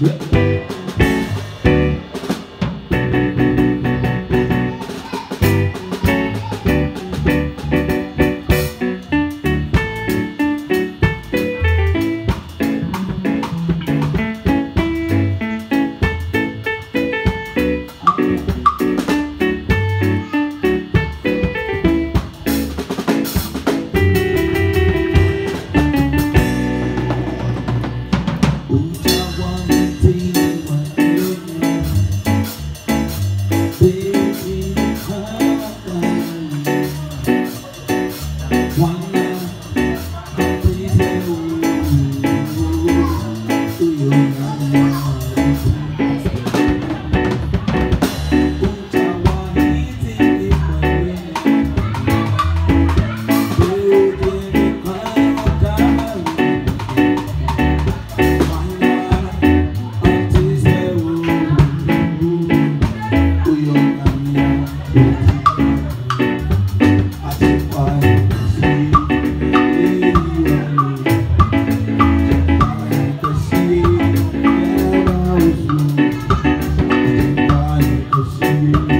Yeah.